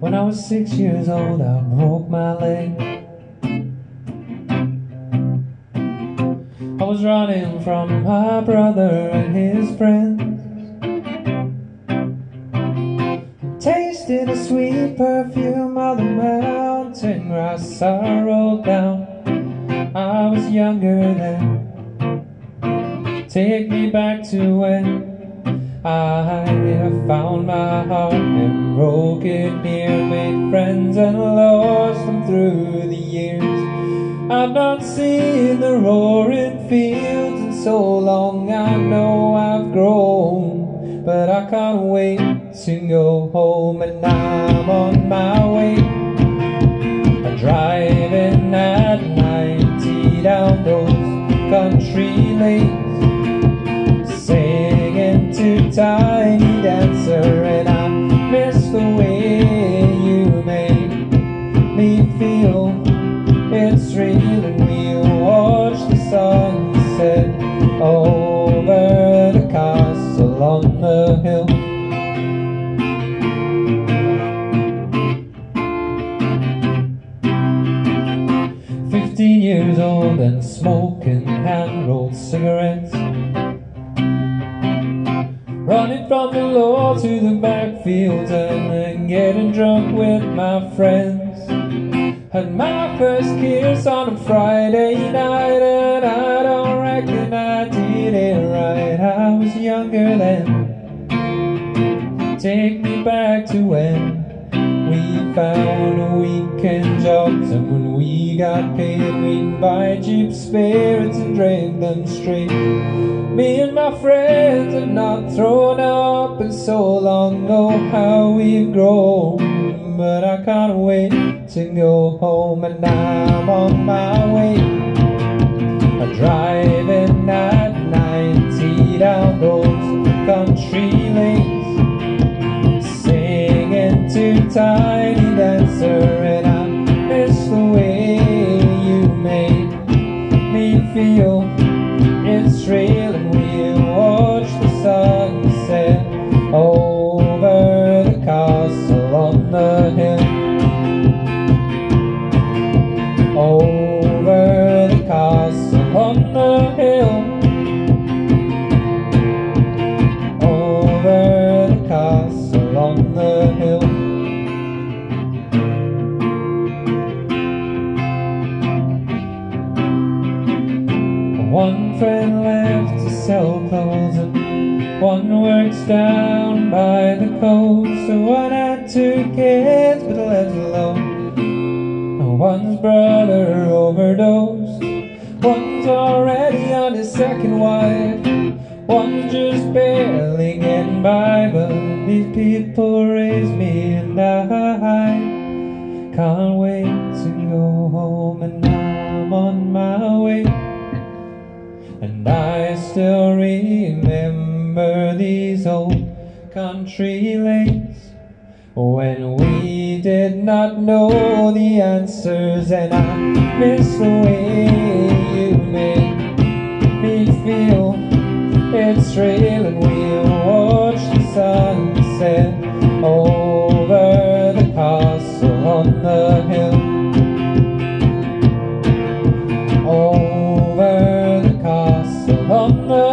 When I was six years old, I broke my leg. I was running from my brother and his friends. Tasted the sweet perfume of the mountain grass I rolled down. I was younger then. Take me back to when I found my heart and broke it near, made friends and lost them through the years. I've not seen the roaring fields in so long, I know I've grown, but I can't wait to go home and I'm on my tiny dancer and I miss the way you make me feel. It's real and we watch the sunset over the castle on the hill. Fifteen years old and smoking hand-rolled cigarettes Running from the law to the backfields and then getting drunk with my friends. Had my first kiss on a Friday night and I don't reckon I did it right. I was younger then. Take we found a weekend jobs and when we got paid we'd buy cheap spirits and drink them straight. Me and my friends have not thrown up in so long, know how we've grown. But I can't wait to go home and I'm on my way. I'm driving at 90 down those country lanes, singing One friend left to sell clothes and one works down by the coast. So one had two kids but left alone. One's brother overdosed. One's already on his second wife. One's just barely getting by, but these people raised me and I can't wait to go home and I'm on my way. And I still remember these old country lanes. When we did not know the answers And I miss the way you made me feel. It's real and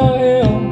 on